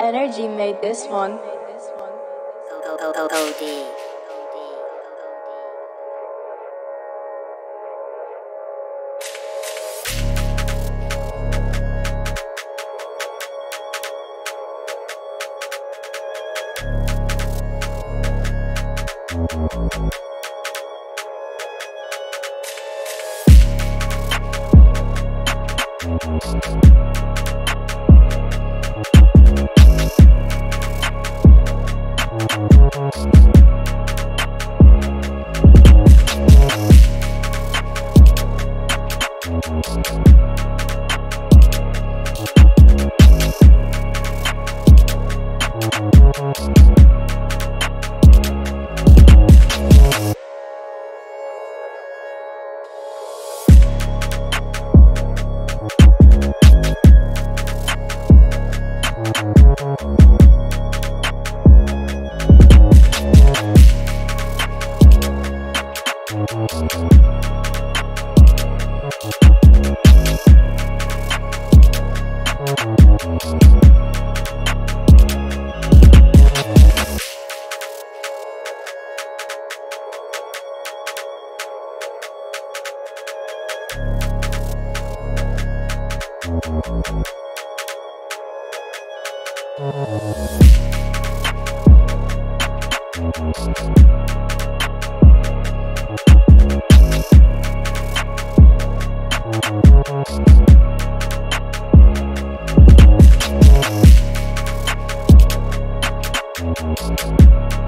Energy made this one. OD. Thank you.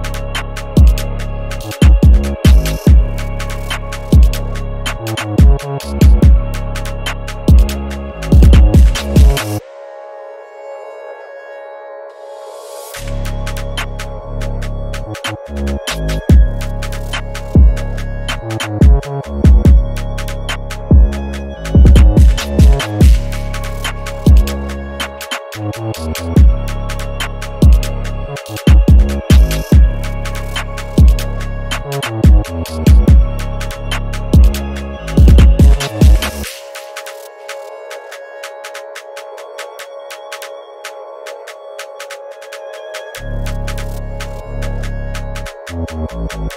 Thank